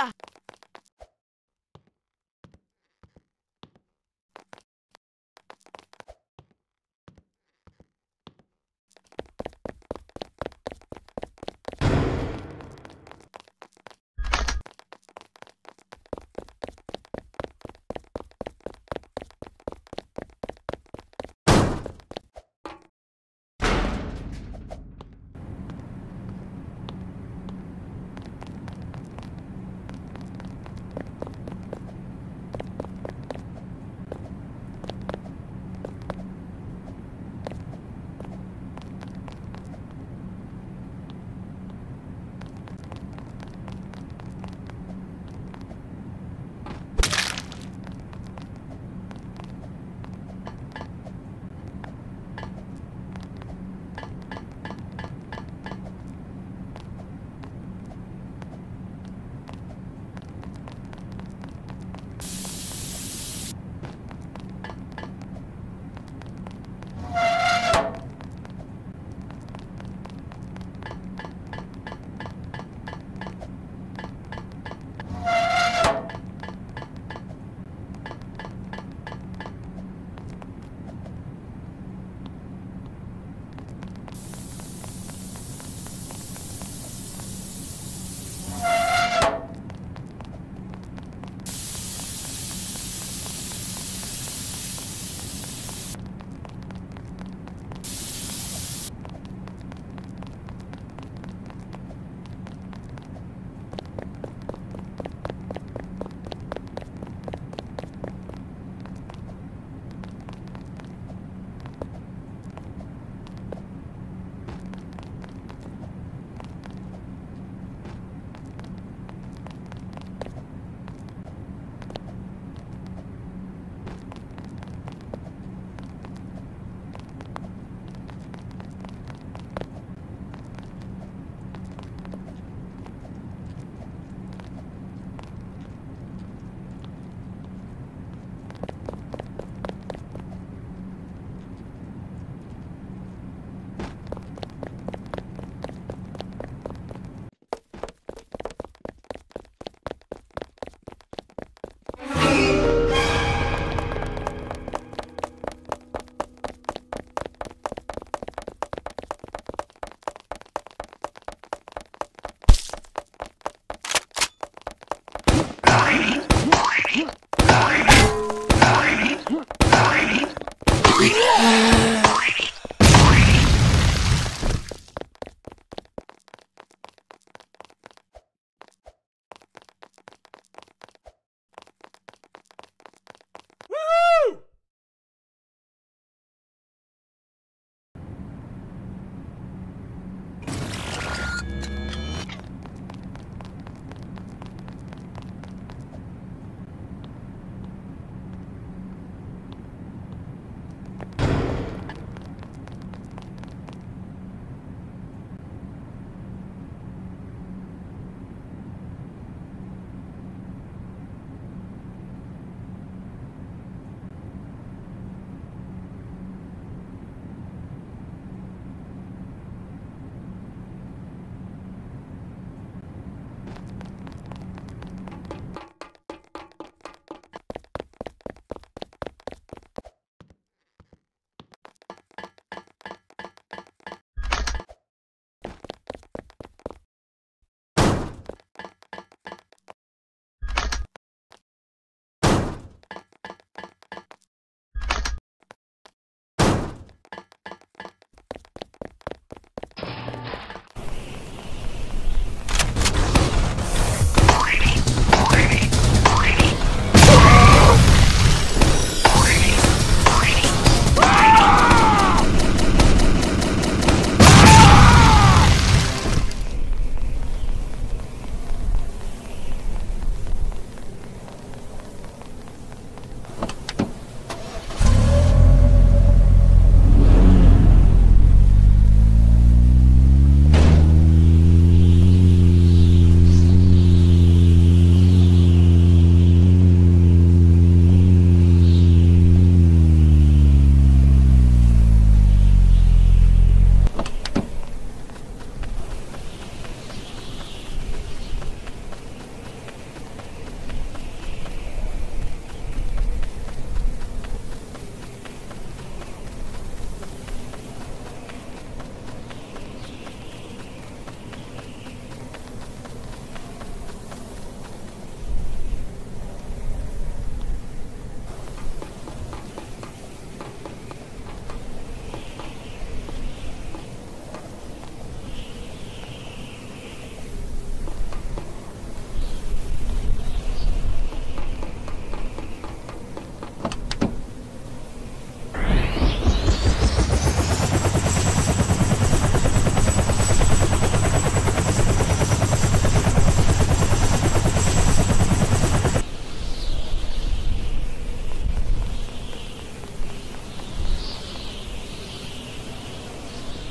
Ah! Three.